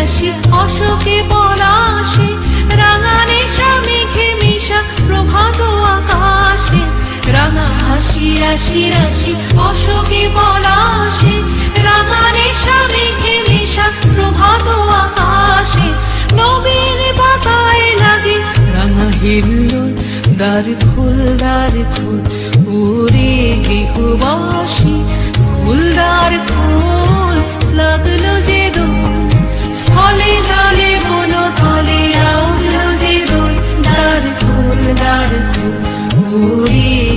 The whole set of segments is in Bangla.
অশোকে পলাশে রাঙানে মেঘে মিশা প্রভাত আকাশে। রাঙা হাসি, রাশি রাশি, অশোকে পলাশে রাঙানে মেঘে মিশা প্রভাত আকাশে। নবীন পাতায় লাগে রাঙা হিল্লোল দ্বার ফুল দ্বার ফুল উরে গৃহবাসী। দ্বার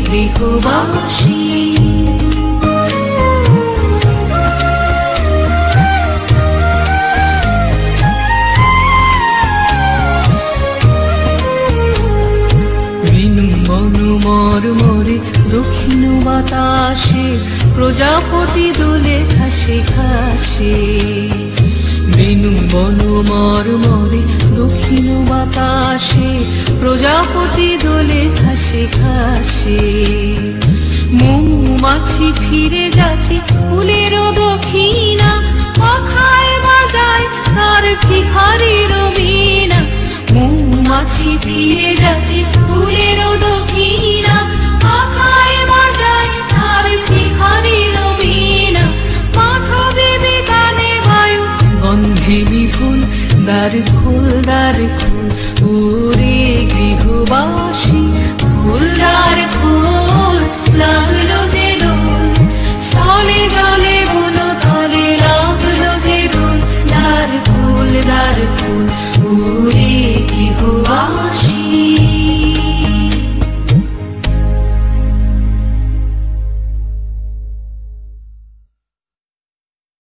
গৃহবাসী। বনু মর মরে দক্ষিণ বাতাসে, প্রজাপতি দোলে ঘাসে ঘাসে। বেনু বনু মর মরে দক্ষিণ বাতাসে প্রজাপতি দোলে ঘাসে ঘাসে মৌমাছি ফিরে যাচ্ছে ফুলের দক্ষিণা। পাখায় বাজায় তার ভিখারির বীণা মৌমাছি ফিরে যাচ্ছে ফুলের দক্ষিণা। পাখায় গন্ধে দ্বার খোল